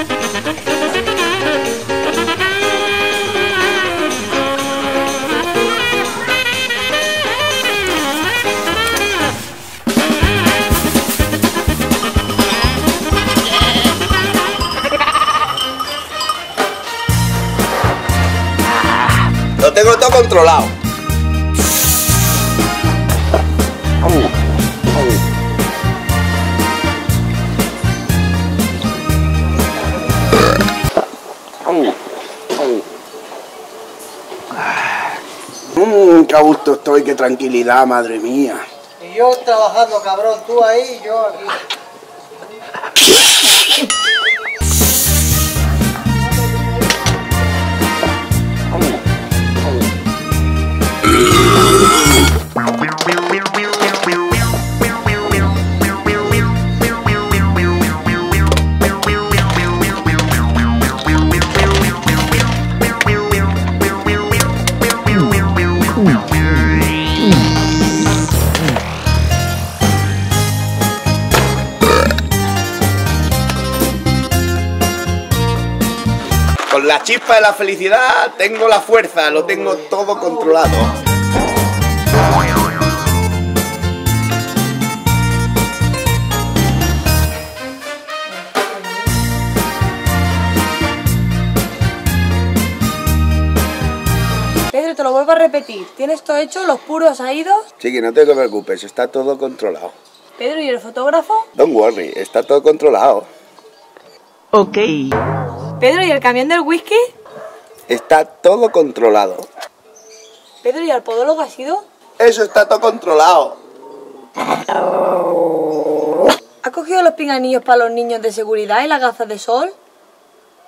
Lo tengo todo controlado. Mmm, qué gusto estoy, qué tranquilidad, madre mía. Y yo trabajando, cabrón, tú ahí, yo aquí. Con la chispa de la felicidad tengo la fuerza, lo tengo todo controlado. Pedro, te lo vuelvo a repetir. ¿Tienes todo hecho? ¿Los puros ha ido? Chiqui, no te preocupes, está todo controlado. Pedro, ¿y el fotógrafo? Don't worry, está todo controlado. Ok. Pedro, ¿y el camión del whisky? Está todo controlado. Pedro, ¿y el podólogo ha sido? Eso está todo controlado. ¿Ha cogido los pinganillos para los niños de seguridad y las gafas de sol?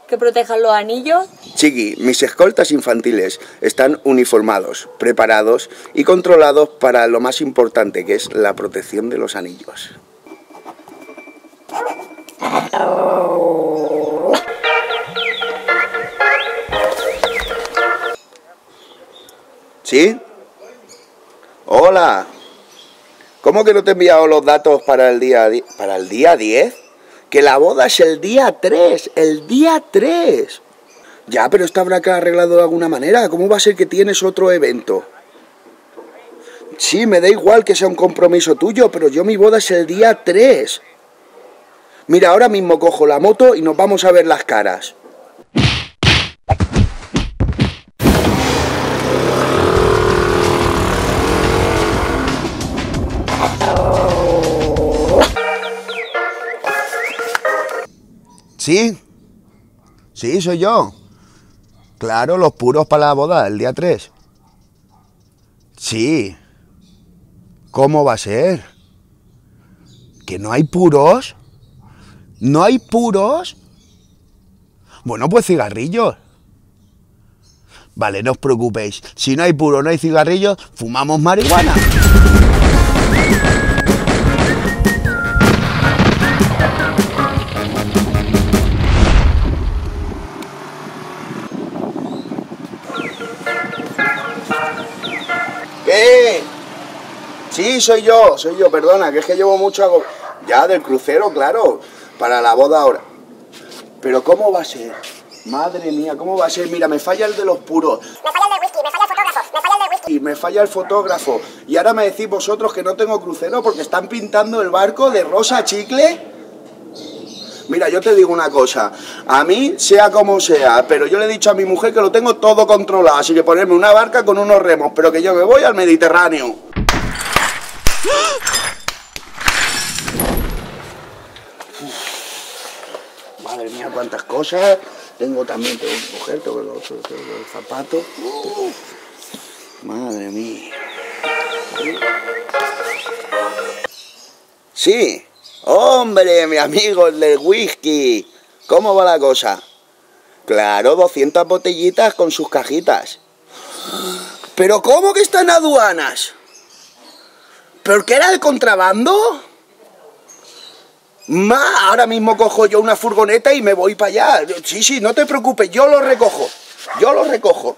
¿Que protejan los anillos? Chiqui, mis escoltas infantiles están uniformados, preparados y controlados para lo más importante, que es la protección de los anillos. ¿Sí? Hola. ¿Cómo que no te he enviado los datos para el día para el día 10? Que la boda es el día 3, el día 3. Ya, pero esto habrá que arreglado de alguna manera. ¿Cómo va a ser que tienes otro evento? Sí, me da igual que sea un compromiso tuyo, pero yo mi boda es el día 3. Mira, ahora mismo cojo la moto y nos vamos a ver las caras. ¿Sí? Sí, soy yo. Claro, los puros para la boda, el día 3. Sí. ¿Cómo va a ser? ¿Que no hay puros? ¿No hay puros? Bueno, pues cigarrillos. Vale, no os preocupéis. Si no hay puro, no hay cigarrillos, fumamos marihuana. ¿Qué? Sí, soy yo, soy yo, perdona, que es que llevo mucho ago... Ya, del crucero, claro, para la boda ahora. Pero ¿cómo va a ser? Madre mía, ¿cómo va a ser? Mira, me falla el de los puros. Me falla el de whisky, me falla el fotógrafo, me falla el de whisky. Y me falla el fotógrafo. Y ahora me decís vosotros que no tengo crucero porque están pintando el barco de rosa chicle. Mira, yo te digo una cosa. A mí, sea como sea, pero yo le he dicho a mi mujer que lo tengo todo controlado. Así que ponerme una barca con unos remos, pero que yo me voy al Mediterráneo. Madre mía, cuántas cosas. Tengo también, tengo que coger, tengo el otro, tengo el zapato. Madre mía. Sí. Hombre, mi amigo, el del whisky. ¿Cómo va la cosa? Claro, 200 botellitas con sus cajitas. ¿Pero cómo que están aduanas? ¿Pero qué era el contrabando? Ma, ahora mismo cojo yo una furgoneta y me voy para allá. Sí, sí, no te preocupes, yo lo recojo. Yo lo recojo.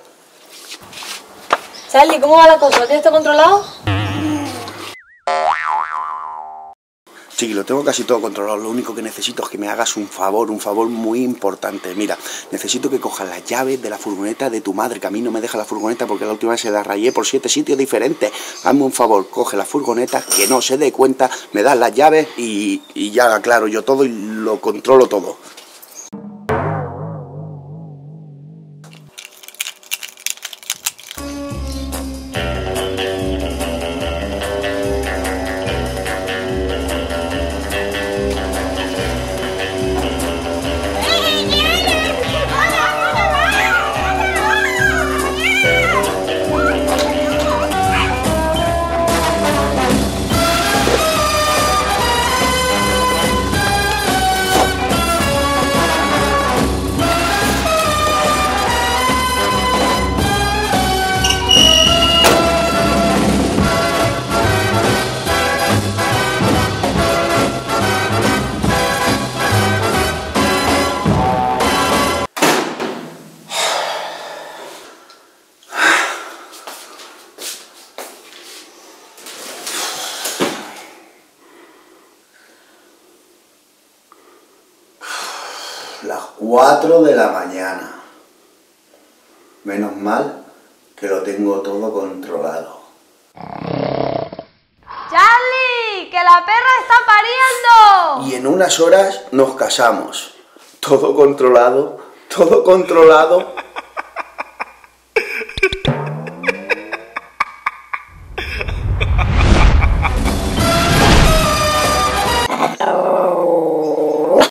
Charlie, ¿cómo va la cosa? ¿Tienes controlado? Sí, lo tengo casi todo controlado. Lo único que necesito es que me hagas un favor, un favor muy importante. Mira, necesito que cojas las llaves de la furgoneta de tu madre, que a mí no me deja la furgoneta porque la última vez se la rayé por siete sitios diferentes. Hazme un favor, coge la furgoneta, que no se dé cuenta, me das las llaves y, y ya aclaro yo todo y lo controlo todo. 4 de la mañana. Menos mal que lo tengo todo controlado. ¡Charlie! ¡Que la perra está pariendo! Y en unas horas nos casamos. Todo controlado, todo controlado